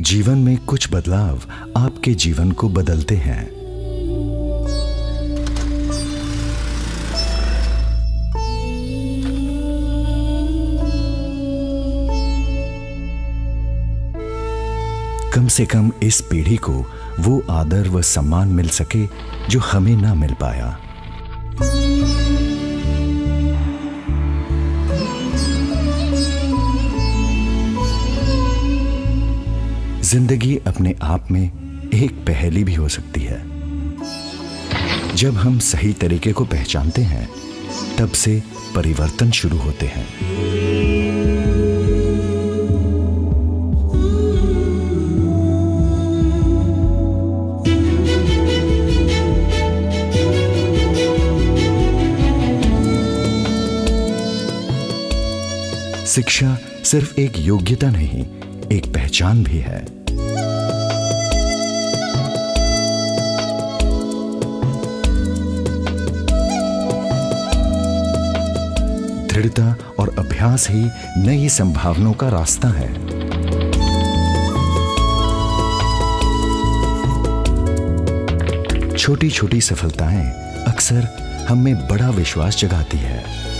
जीवन में कुछ बदलाव आपके जीवन को बदलते हैं। कम से कम इस पीढ़ी को वो आदर व सम्मान मिल सके जो हमें ना मिल पाया। ज़िंदगी अपने आप में एक पहेली भी हो सकती है। जब हम सही तरीके को पहचानते हैं, तब से परिवर्तन शुरू होते हैं। शिक्षा सिर्फ़ एक योग्यता नहीं, एक पहचान भी है। दृढ़ता और अभ्यास ही नई संभावनाओं का रास्ता है। छोटी छोटी सफलताएँ अक्सर हम बड़ा विश्वास जगाती है।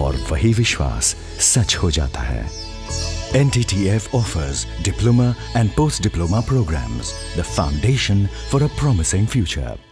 और वही विश्वास सच हो जाता है। N T T F offers diploma and post diploma program the foundation for a promising future